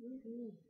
Woohoo mm-hmm.